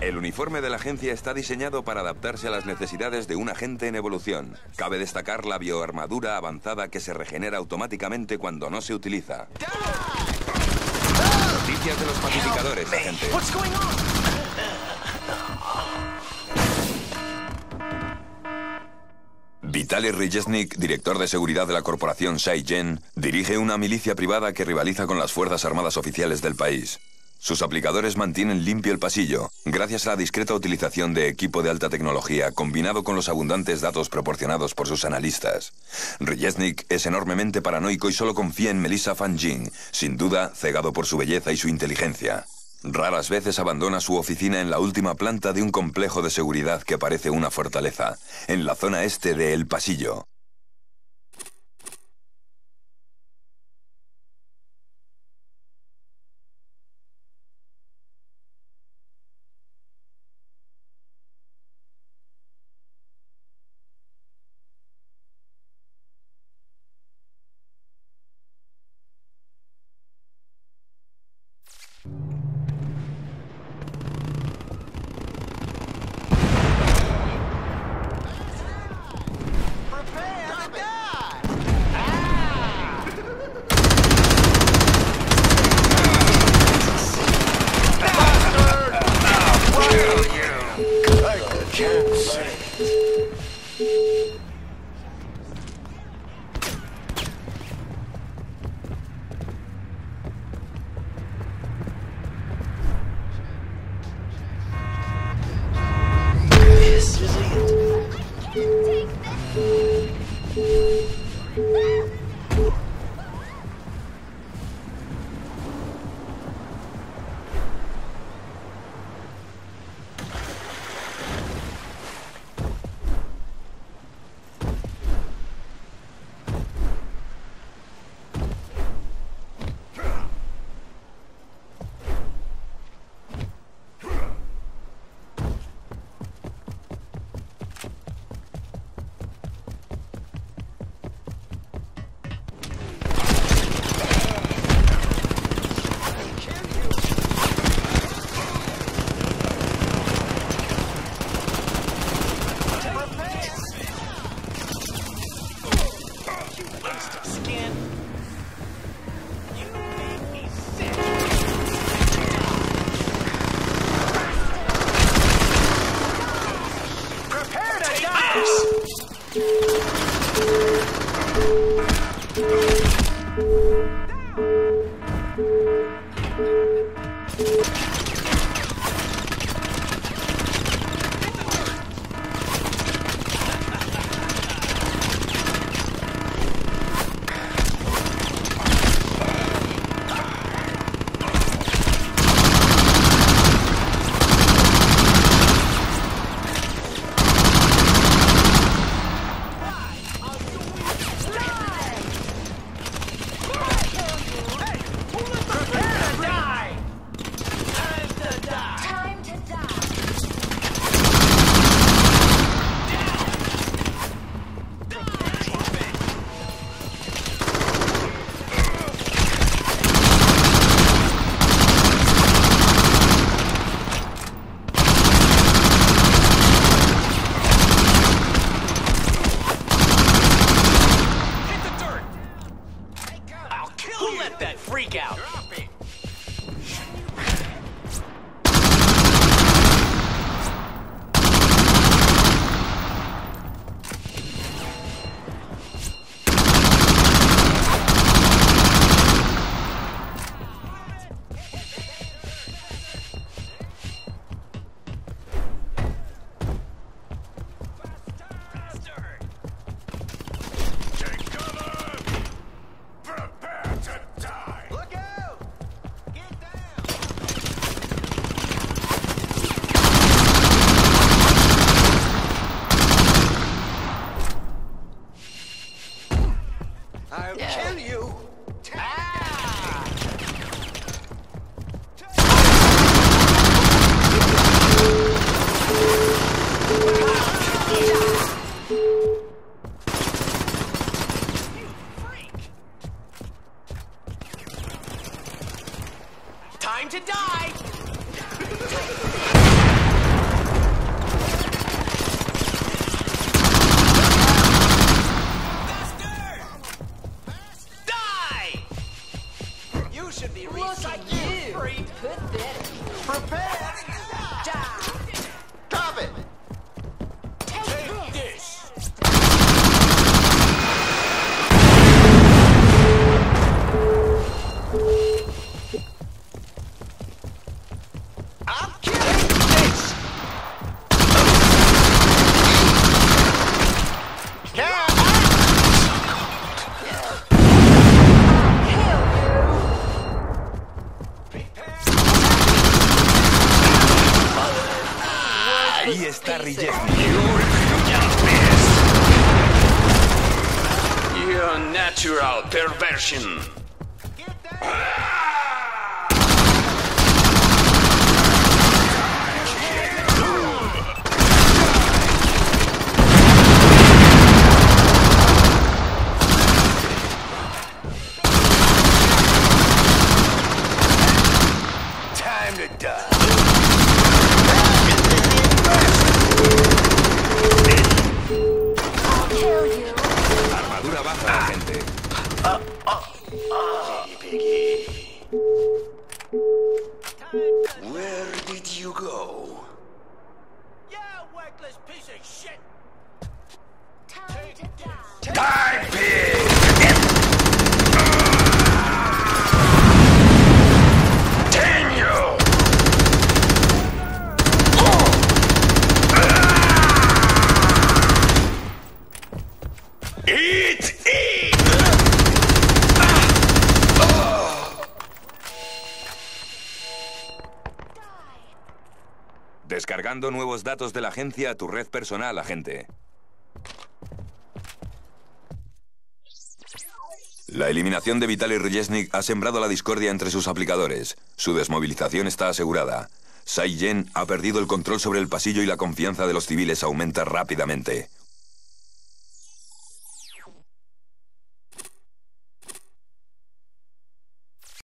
El uniforme de la agencia está diseñado para adaptarse a las necesidades de un agente en evolución. Cabe destacar la bioarmadura avanzada que se regenera automáticamente cuando no se utiliza. Noticias de los pacificadores, agente. Vitaly Rijesnik, director de seguridad de la corporación Saigen, dirige una milicia privada que rivaliza con las Fuerzas Armadas oficiales del país. Sus aplicadores mantienen limpio el pasillo, gracias a la discreta utilización de equipo de alta tecnología combinado con los abundantes datos proporcionados por sus analistas. Ryesnik es enormemente paranoico y solo confía en Melissa Fanjing, sin duda cegado por su belleza y su inteligencia. Raras veces abandona su oficina en la última planta de un complejo de seguridad que parece una fortaleza, en la zona este de El Pasillo. Ah! Natural perversion. 啊。Descargando nuevos datos de la agencia a tu red personal, agente. La eliminación de Vitaly Rejesnik ha sembrado la discordia entre sus aplicadores. Su desmovilización está asegurada. Sai Yen ha perdido el control sobre el pasillo y la confianza de los civiles aumenta rápidamente.